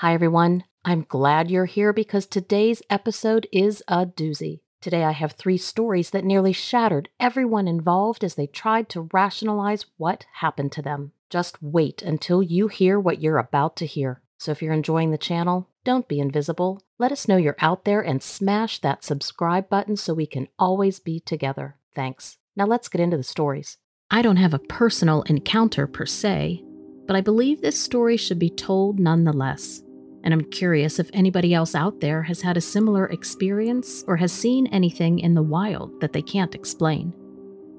Hi, everyone. I'm glad you're here because today's episode is a doozy. Today, I have three stories that nearly shattered everyone involved as they tried to rationalize what happened to them. Just wait until you hear what you're about to hear. So, if you're enjoying the channel, don't be invisible. Let us know you're out there and smash that subscribe button so we can always be together. Thanks. Now, let's get into the stories. I don't have a personal encounter per se, but I believe this story should be told nonetheless. And I'm curious if anybody else out there has had a similar experience or has seen anything in the wild that they can't explain.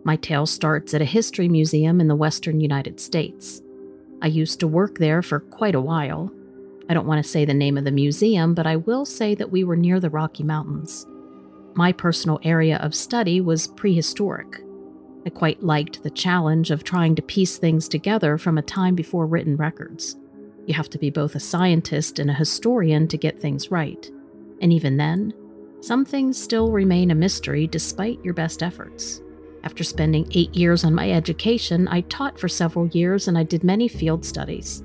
My tale starts at a history museum in the western United States. I used to work there for quite a while. I don't want to say the name of the museum, but I will say that we were near the Rocky Mountains. My personal area of study was prehistoric. I quite liked the challenge of trying to piece things together from a time before written records. You have to be both a scientist and a historian to get things right. And even then, some things still remain a mystery despite your best efforts. After spending eight years on my education, I taught for several years and I did many field studies.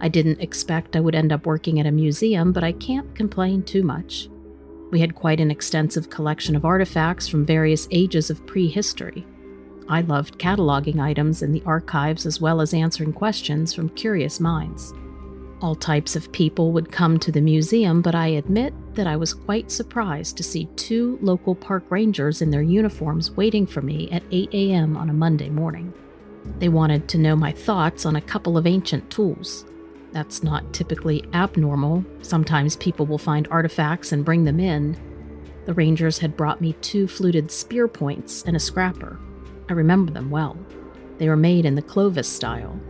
I didn't expect I would end up working at a museum, but I can't complain too much. We had quite an extensive collection of artifacts from various ages of prehistory. I loved cataloging items in the archives as well as answering questions from curious minds. All types of people would come to the museum, but I admit that I was quite surprised to see two local park rangers in their uniforms waiting for me at 8 a.m. on a Monday morning. They wanted to know my thoughts on a couple of ancient tools. That's not typically abnormal. Sometimes people will find artifacts and bring them in. The rangers had brought me two fluted spear points and a scrapper. I remember them well. They were made in the Clovis style,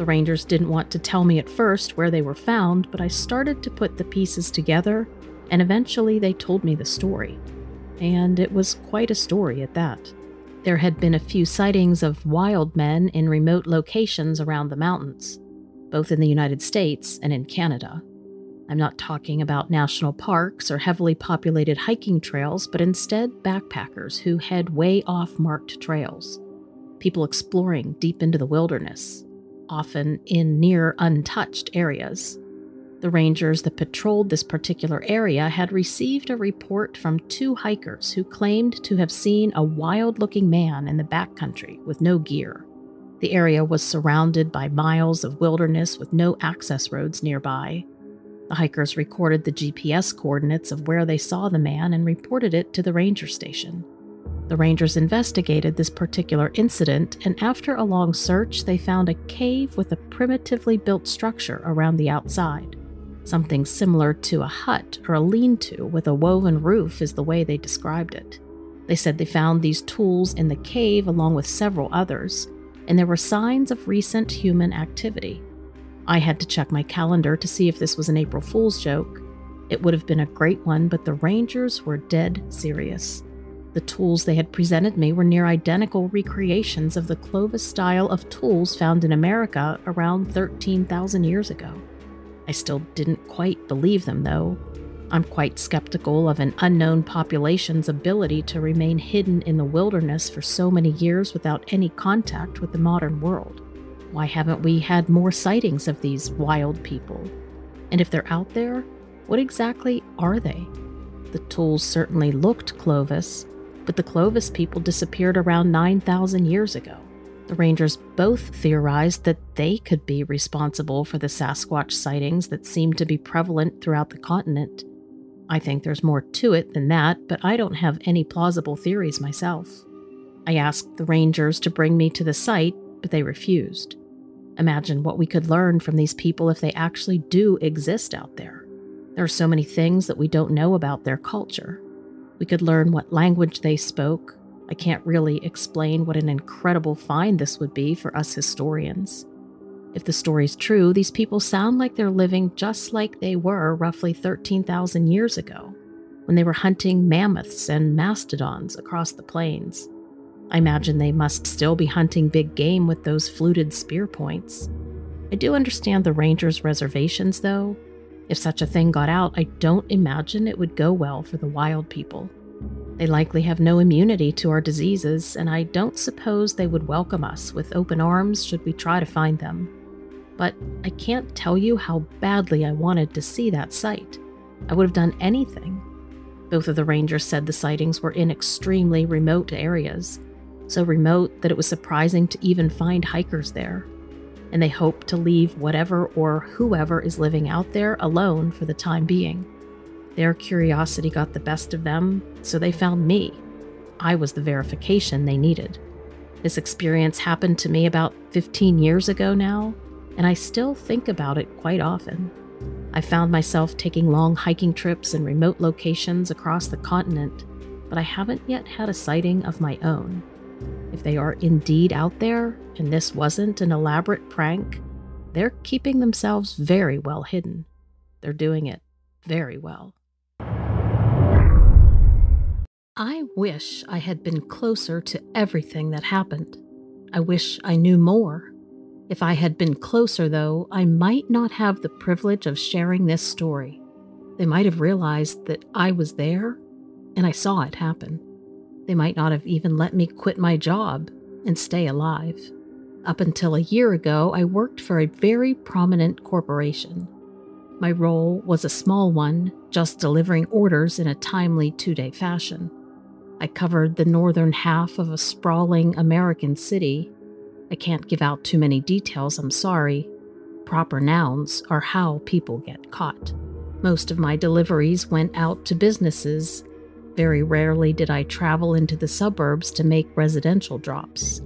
the Rangers didn't want to tell me at first where they were found, but I started to put the pieces together, and eventually they told me the story. And it was quite a story at that. There had been a few sightings of wild men in remote locations around the mountains, both in the United States and in Canada. I'm not talking about national parks or heavily populated hiking trails, but instead backpackers who head way off marked trails. People exploring deep into the wilderness, often in near untouched areas. The rangers that patrolled this particular area had received a report from two hikers who claimed to have seen a wild looking man in the backcountry with no gear. The area was surrounded by miles of wilderness with no access roads nearby. The hikers recorded the GPS coordinates of where they saw the man and reported it to the ranger station. The Rangers investigated this particular incident, and after a long search, they found a cave with a primitively built structure around the outside. Something similar to a hut or a lean to with a woven roof is the way they described it. They said they found these tools in the cave along with several others, and there were signs of recent human activity. I had to check my calendar to see if this was an April Fool's joke. It would have been a great one, but the Rangers were dead serious. The tools they had presented me were near identical recreations of the Clovis style of tools found in America around 13,000 years ago. I still didn't quite believe them, though. I'm quite skeptical of an unknown population's ability to remain hidden in the wilderness for so many years without any contact with the modern world. Why haven't we had more sightings of these wild people? And if they're out there, what exactly are they? The tools certainly looked Clovis, but the Clovis people disappeared around 9,000 years ago. The Rangers both theorized that they could be responsible for the Sasquatch sightings that seem to be prevalent throughout the continent. I think there's more to it than that, but I don't have any plausible theories myself. I asked the Rangers to bring me to the site, but they refused. Imagine what we could learn from these people if they actually do exist out there. There are so many things that we don't know about their culture. We could learn what language they spoke. I can't really explain what an incredible find this would be for us historians. If the story's true, these people sound like they're living just like they were roughly 13,000 years ago, when they were hunting mammoths and mastodons across the plains. I imagine they must still be hunting big game with those fluted spear points. I do understand the rangers' reservations, though, if such a thing got out, I don't imagine it would go well for the wild people. They likely have no immunity to our diseases, and I don't suppose they would welcome us with open arms should we try to find them. but I can't tell you how badly I wanted to see that site. I would have done anything. Both of the rangers said the sightings were in extremely remote areas, so remote that it was surprising to even find hikers there. And they hope to leave whatever or whoever is living out there alone for the time being. Their curiosity got the best of them, so they found me. I was the verification they needed. This experience happened to me about 15 years ago now, and I still think about it quite often. I found myself taking long hiking trips in remote locations across the continent, but I haven't yet had a sighting of my own. If they are indeed out there, and this wasn't an elaborate prank, they're keeping themselves very well hidden. They're doing it very well. I wish I had been closer to everything that happened. I wish I knew more. If I had been closer, though, I might not have the privilege of sharing this story. They might have realized that I was there and I saw it happen. They might not have even let me quit my job and stay alive. Up until a year ago, I worked for a very prominent corporation. My role was a small one, just delivering orders in a timely two day fashion. I covered the northern half of a sprawling American city I can't give out too many details, I'm sorry. Proper nouns are how people get caught. Most of my deliveries went out to businesses. Very rarely did I travel into the suburbs to make residential drops.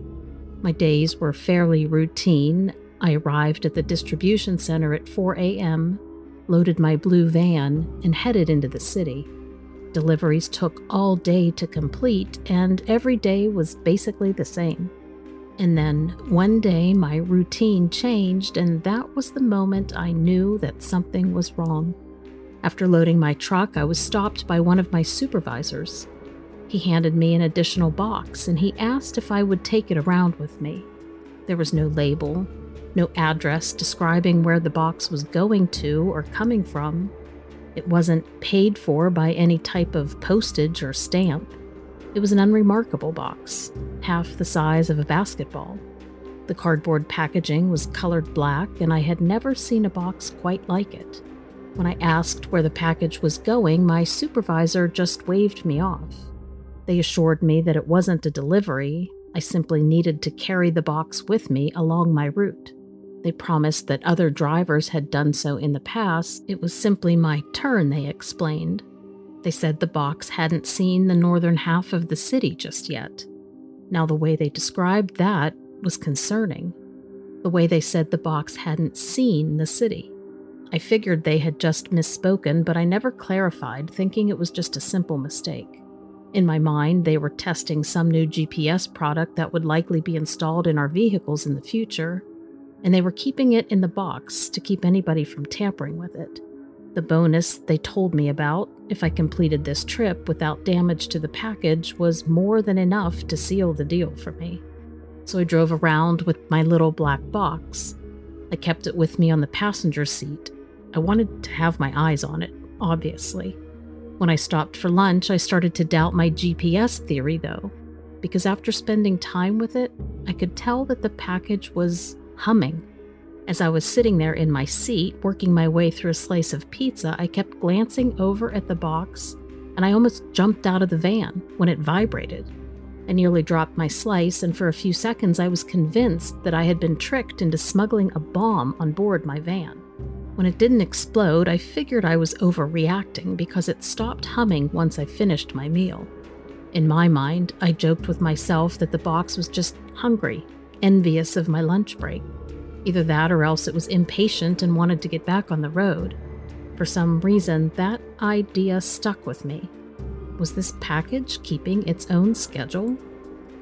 My days were fairly routine. I arrived at the distribution center at 4 a.m., loaded my blue van, and headed into the city. Deliveries took all day to complete, and every day was basically the same. And then one day my routine changed, and that was the moment I knew that something was wrong. After loading my truck, I was stopped by one of my supervisors. He handed me an additional box and he asked if I would take it around with me. There was no label, no address describing where the box was going to or coming from. It wasn't paid for by any type of postage or stamp. It was an unremarkable box, half the size of a basketball. The cardboard packaging was colored black, and I had never seen a box quite like it. When I asked where the package was going, my supervisor just waved me off. They assured me that it wasn't a delivery, I simply needed to carry the box with me along my route. They promised that other drivers had done so in the past. It was simply my turn, they explained. They said the box hadn't seen the northern half of the city just yet. Now, the way they described that was concerning. The way they said the box hadn't seen the city. I figured they had just misspoken, but I never clarified, thinking it was just a simple mistake. In my mind, they were testing some new GPS product that would likely be installed in our vehicles in the future, and they were keeping it in the box to keep anybody from tampering with it. The bonus they told me about, if I completed this trip without damage to the package, was more than enough to seal the deal for me. So I drove around with my little black box. I kept it with me on the passenger seat. I wanted to have my eyes on it, obviously. When I stopped for lunch, I started to doubt my GPS theory, though, because after spending time with it, I could tell that the package was humming. As I was sitting there in my seat, working my way through a slice of pizza, I kept glancing over at the box, and I almost jumped out of the van when it vibrated. I nearly dropped my slice, and for a few seconds I was convinced that I had been tricked into smuggling a bomb on board my van. When it didn't explode, I figured I was overreacting because it stopped humming once I finished my meal. In my mind, I joked with myself that the box was just hungry, envious of my lunch break. Either that or else it was impatient and wanted to get back on the road. For some reason, that idea stuck with me. Was this package keeping its own schedule?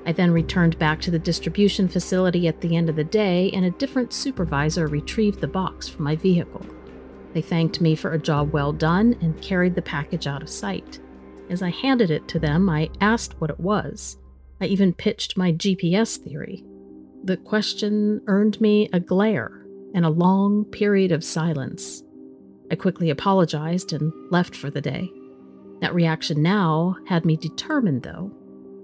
I then returned back to the distribution facility at the end of the day, and a different supervisor retrieved the box from my vehicle. They thanked me for a job well done and carried the package out of sight. As I handed it to them, I asked what it was. I even pitched my GPS theory. The question earned me a glare and a long period of silence. I quickly apologized and left for the day. That reaction now had me determined, though.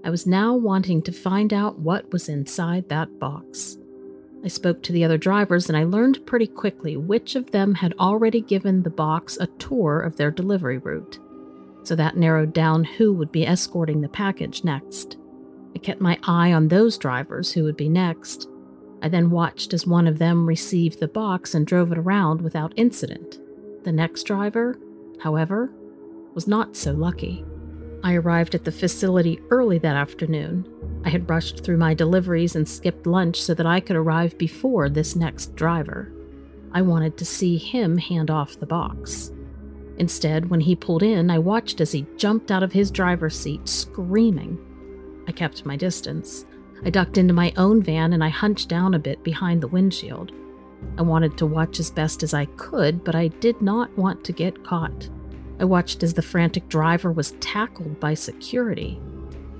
I was now wanting to find out what was inside that box. I spoke to the other drivers and I learned pretty quickly which of them had already given the box a tour of their delivery route. So that narrowed down who would be escorting the package next. I kept my eye on those drivers who would be next. I then watched as one of them received the box and drove it around without incident. The next driver, however, was not so lucky. I arrived at the facility early that afternoon. I had rushed through my deliveries and skipped lunch so that I could arrive before this next driver. I wanted to see him hand off the box. Instead, when he pulled in, I watched as he jumped out of his driver's seat, screaming. I kept my distance. I ducked into my own van and I hunched down a bit behind the windshield. I wanted to watch as best as I could, but I did not want to get caught. I watched as the frantic driver was tackled by security.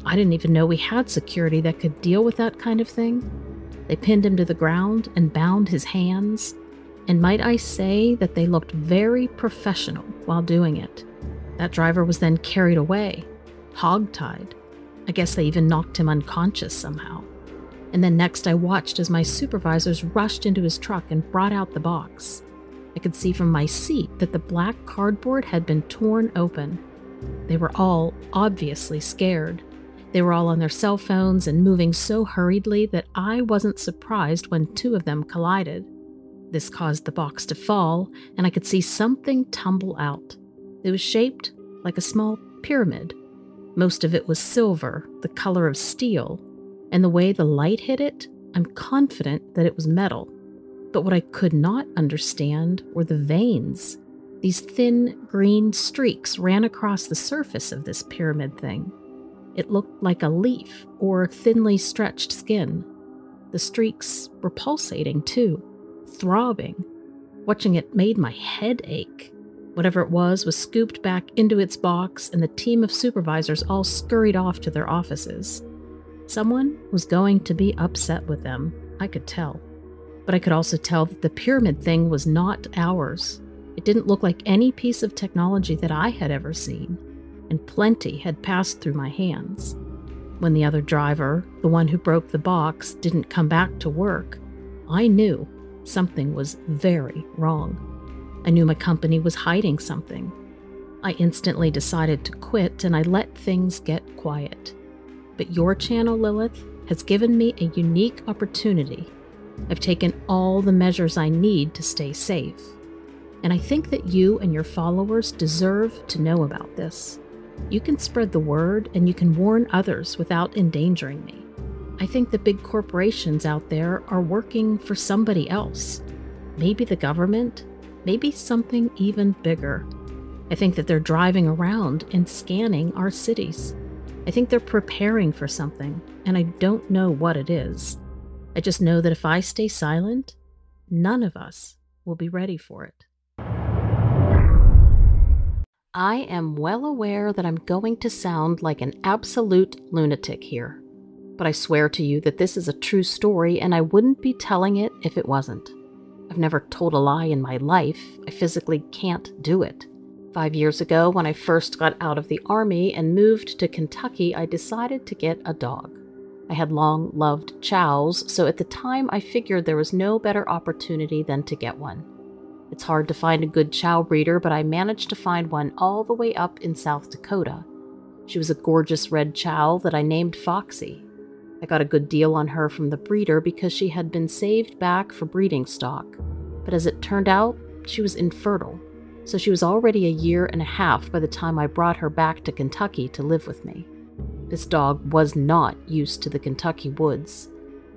I didn't even know we had security that could deal with that kind of thing. They pinned him to the ground and bound his hands, and might I say that they looked very professional while doing it. That driver was then carried away, hogtied. I guess they even knocked him unconscious somehow. And then next, I watched as my supervisors rushed into his truck and brought out the box. I could see from my seat that the black cardboard had been torn open. They were all obviously scared. They were all on their cell phones and moving so hurriedly that I wasn't surprised when two of them collided. This caused the box to fall, and I could see something tumble out. It was shaped like a small pyramid. Most of it was silver, the color of steel, and the way the light hit it, I'm confident that it was metal. But what I could not understand were the veins. These thin green streaks ran across the surface of this pyramid thing. It looked like a leaf or thinly stretched skin. The streaks were pulsating too, throbbing. Watching it made my head ache. Whatever it was was scooped back into its box, and the team of supervisors all scurried off to their offices. Someone was going to be upset with them, I could tell. But I could also tell that the pyramid thing was not ours. It didn't look like any piece of technology that I had ever seen, and plenty had passed through my hands. When the other driver, the one who broke the box, didn't come back to work, I knew something was very wrong. I knew my company was hiding something. I instantly decided to quit and I let things get quiet. But your channel, Lilith, has given me a unique opportunity I've taken all the measures I need to stay safe. And I think that you and your followers deserve to know about this. You can spread the word and you can warn others without endangering me. I think the big corporations out there are working for somebody else. Maybe the government, maybe something even bigger. I think that they're driving around and scanning our cities. I think they're preparing for something, and I don't know what it is. I just know that if I stay silent, none of us will be ready for it. I am well aware that I'm going to sound like an absolute lunatic here, but I swear to you that this is a true story and I wouldn't be telling it if it wasn't. I've never told a lie in my life. I physically can't do it. Five years ago, when I first got out of the Army and moved to Kentucky, I decided to get a dog. I had long loved chows, so at the time I figured there was no better opportunity than to get one. It's hard to find a good chow breeder, but I managed to find one all the way up in South Dakota. She was a gorgeous red chow that I named Foxy. I got a good deal on her from the breeder because she had been saved back for breeding stock, but as it turned out, she was infertile, so she was already a year and a half by the time I brought her back to Kentucky to live with me. This dog was not used to the Kentucky woods.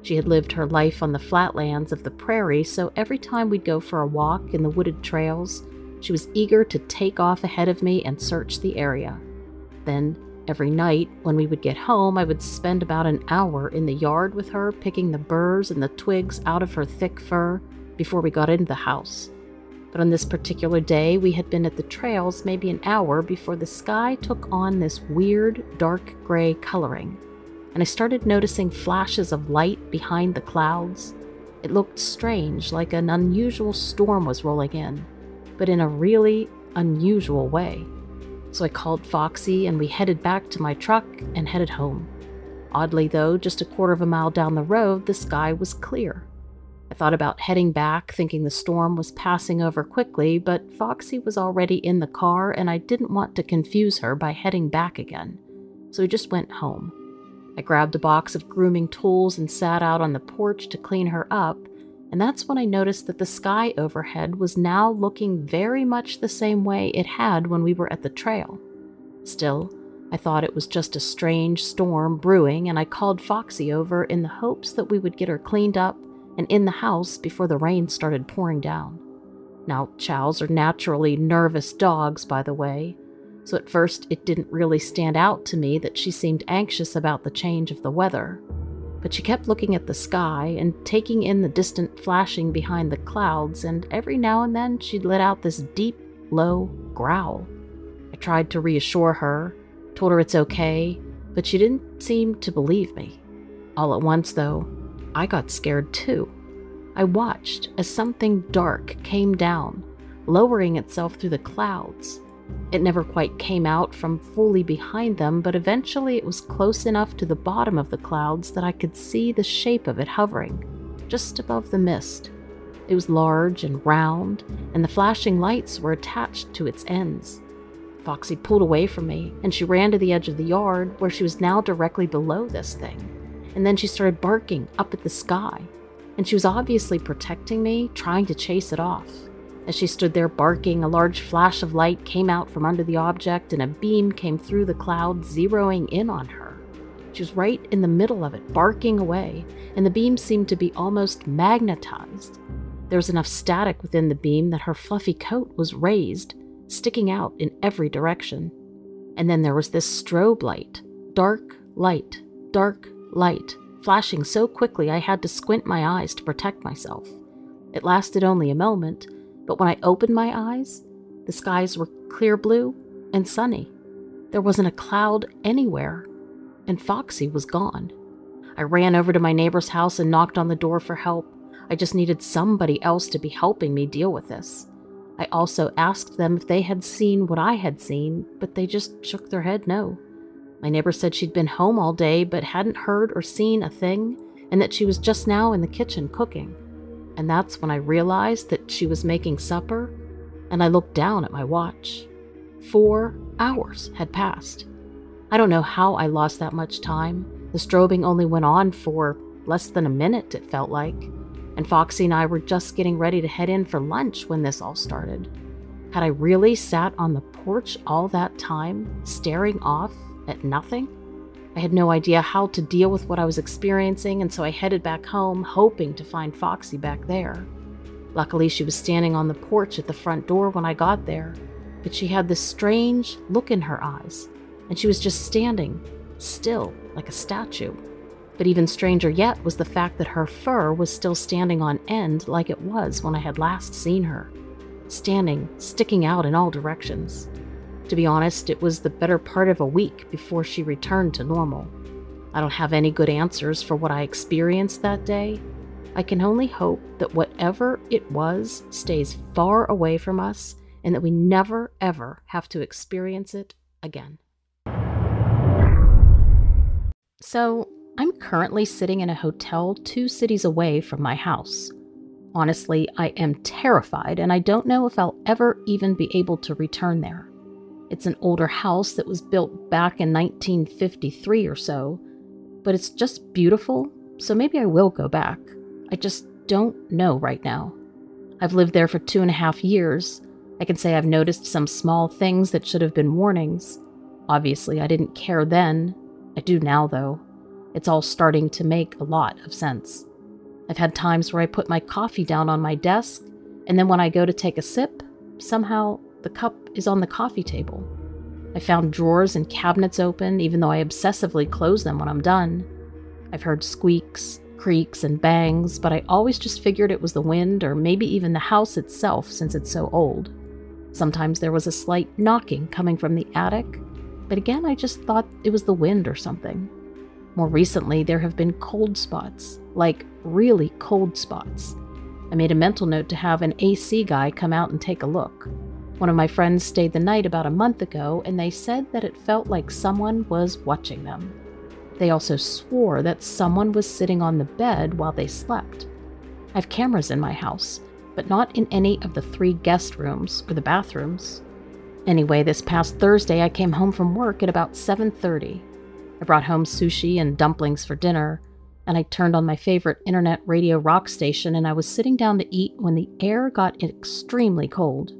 She had lived her life on the flatlands of the prairie, so every time we'd go for a walk in the wooded trails, she was eager to take off ahead of me and search the area. Then, every night, when we would get home, I would spend about an hour in the yard with her, picking the burrs and the twigs out of her thick fur before we got into the house. But on this particular day, we had been at the trails maybe an hour before the sky took on this weird dark gray coloring, and I started noticing flashes of light behind the clouds. It looked strange, like an unusual storm was rolling in, but in a really unusual way. So I called Foxy and we headed back to my truck and headed home. Oddly, though, just a quarter of a mile down the road, the sky was clear. I thought about heading back, thinking the storm was passing over quickly, but Foxy was already in the car and I didn't want to confuse her by heading back again. So we just went home. I grabbed a box of grooming tools and sat out on the porch to clean her up, and that's when I noticed that the sky overhead was now looking very much the same way it had when we were at the trail. Still, I thought it was just a strange storm brewing, and I called Foxy over in the hopes that we would get her cleaned up and in the house before the rain started pouring down. Now, chows are naturally nervous dogs, by the way, so at first it didn't really stand out to me that she seemed anxious about the change of the weather. But she kept looking at the sky and taking in the distant flashing behind the clouds, and every now and then she'd let out this deep, low growl. I tried to reassure her, told her it's okay, but she didn't seem to believe me. All at once, though, I got scared too. I watched as something dark came down, lowering itself through the clouds. It never quite came out from fully behind them, but eventually it was close enough to the bottom of the clouds that I could see the shape of it hovering, just above the mist. It was large and round, and the flashing lights were attached to its ends. Foxy pulled away from me, and she ran to the edge of the yard, where she was now directly below this thing. And then she started barking up at the sky, and she was obviously protecting me, trying to chase it off. As she stood there barking, a large flash of light came out from under the object, and a beam came through the cloud, zeroing in on her. She was right in the middle of it, barking away, and the beam seemed to be almost magnetized. There was enough static within the beam that her fluffy coat was raised, sticking out in every direction. And then there was this strobe light dark light, dark light, flashing so quickly I had to squint my eyes to protect myself. It lasted only a moment, but when I opened my eyes, the skies were clear blue and sunny. There wasn't a cloud anywhere, and Foxy was gone. I ran over to my neighbor's house and knocked on the door for help. I just needed somebody else to be helping me deal with this. I also asked them if they had seen what I had seen, but they just shook their head no. My neighbor said she'd been home all day but hadn't heard or seen a thing, and that she was just now in the kitchen cooking. And that's when I realized that she was making supper, and I looked down at my watch. Four hours had passed. I don't know how I lost that much time. The strobing only went on for less than a minute, it felt like and Foxy and I were just getting ready to head in for lunch when this all started. Had I really sat on the porch all that time, staring off at nothing? I had no idea how to deal with what I was experiencing, and so I headed back home, hoping to find Foxy back there. Luckily, she was standing on the porch at the front door when I got there, but she had this strange look in her eyes, and she was just standing, still, like a statue. But even stranger yet was the fact that her fur was still standing on end like it was when I had last seen her, standing, sticking out in all directions. To be honest, it was the better part of a week before she returned to normal. I don't have any good answers for what I experienced that day. I can only hope that whatever it was stays far away from us and that we never, ever have to experience it again. So, I'm currently sitting in a hotel two cities away from my house. Honestly, I am terrified, and I don't know if I'll ever even be able to return there. It's an older house that was built back in 1953 or so, but it's just beautiful, so maybe I will go back. I just don't know right now. I've lived there for two and a half years. I can say I've noticed some small things that should have been warnings. Obviously, I didn't care then. I do now, though. It's all starting to make a lot of sense. I've had times where I put my coffee down on my desk, and then when I go to take a sip, somehow the cup is on the coffee table. I found drawers and cabinets open, even though I obsessively close them when I'm done. I've heard squeaks, creaks, and bangs, but I always just figured it was the wind or maybe even the house itself since it's so old. Sometimes there was a slight knocking coming from the attic, but again, I just thought it was the wind or something. More recently, there have been cold spots, like really cold spots. I made a mental note to have an AC guy come out and take a look. One of my friends stayed the night about a month ago, and they said that it felt like someone was watching them. They also swore that someone was sitting on the bed while they slept. I have cameras in my house, but not in any of the three guest rooms or the bathrooms. Anyway, this past Thursday I came home from work at about 7:30. I brought home sushi and dumplings for dinner, and I turned on my favorite internet radio rock station and I was sitting down to eat when the air got extremely cold.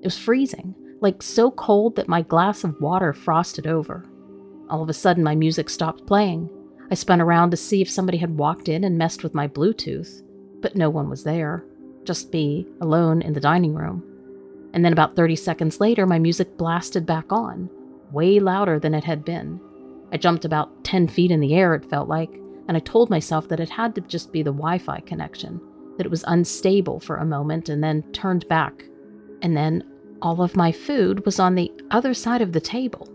It was freezing, like so cold that my glass of water frosted over. All of a sudden, my music stopped playing. I spun around to see if somebody had walked in and messed with my Bluetooth, but no one was there, just me, alone in the dining room. And then about 30 seconds later, my music blasted back on, way louder than it had been. I jumped about 10 feet in the air, it felt like, and I told myself that it had to just be the Wi Fi connection, that it was unstable for a moment and then turned back. And then all of my food was on the other side of the table,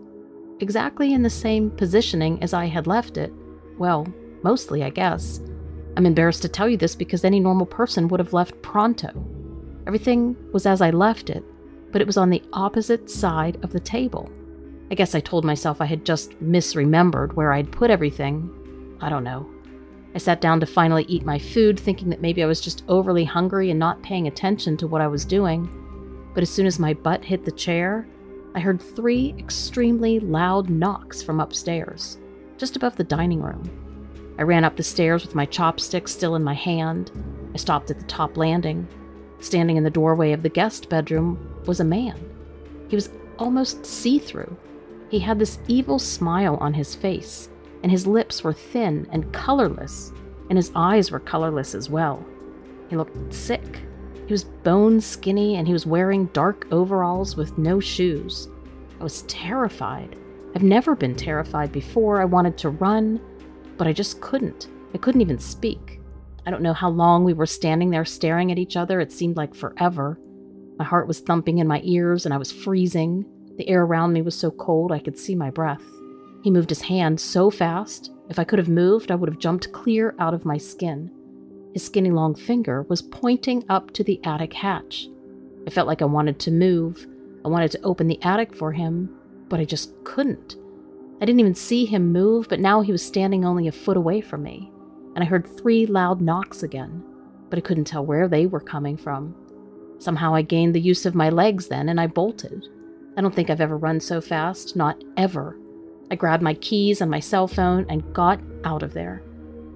exactly in the same positioning as I had left it. Well, mostly, I guess. I'm embarrassed to tell you this because any normal person would have left pronto. Everything was as I left it, but it was on the opposite side of the table. I guess I told myself I had just misremembered where I'd put everything. I don't know. I sat down to finally eat my food, thinking that maybe I was just overly hungry and not paying attention to what I was doing. But as soon as my butt hit the chair, I heard three extremely loud knocks from upstairs, just above the dining room. I ran up the stairs with my chopsticks still in my hand. I stopped at the top landing. Standing in the doorway of the guest bedroom was a man. He was almost see through. He had this evil smile on his face, and his lips were thin and colorless, and his eyes were colorless as well. He looked sick. He was bone skinny, and he was wearing dark overalls with no shoes. I was terrified. I've never been terrified before. I wanted to run, but I just couldn't. I couldn't even speak. I don't know how long we were standing there staring at each other. It seemed like forever. My heart was thumping in my ears and I was freezing. The air around me was so cold I could see my breath. He moved his hand so fast, if I could have moved, I would have jumped clear out of my skin. His skinny long finger was pointing up to the attic hatch. I felt like I wanted to move. I wanted to open the attic for him, but I just couldn't. I didn't even see him move, but now he was standing only a foot away from me, and I heard three loud knocks again, but I couldn't tell where they were coming from. Somehow I gained the use of my legs then, and I bolted. I don't think I've ever run so fast, not ever. I grabbed my keys and my cell phone and got out of there.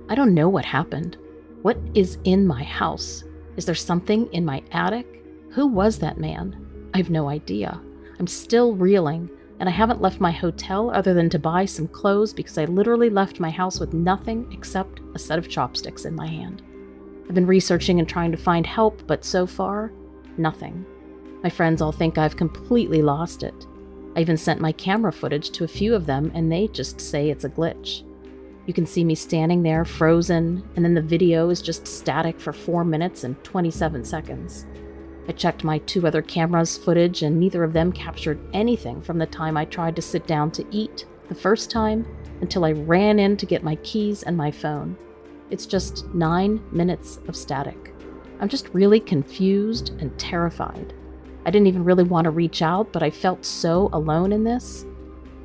I don't know what happened. What is in my house? Is there something in my attic? Who was that man? I have no idea. I'm still reeling, and I haven't left my hotel other than to buy some clothes because I literally left my house with nothing except a set of chopsticks in my hand. I've been researching and trying to find help, but so far, nothing. My friends all think I've completely lost it. I even sent my camera footage to a few of them, and they just say it's a glitch. You can see me standing there, frozen, and then the video is just static for 4 minutes and 27 seconds. I checked my two other cameras' footage, and neither of them captured anything from the time I tried to sit down to eat the first time until I ran in to get my keys and my phone. It's just nine minutes of static. I'm just really confused and terrified. I didn't even really want to reach out, but I felt so alone in this.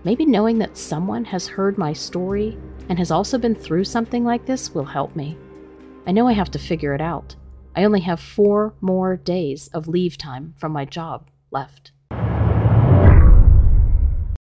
Maybe knowing that someone has heard my story and has also been through something like this will help me. I know I have to figure it out. I only have four more days of leave time from my job left.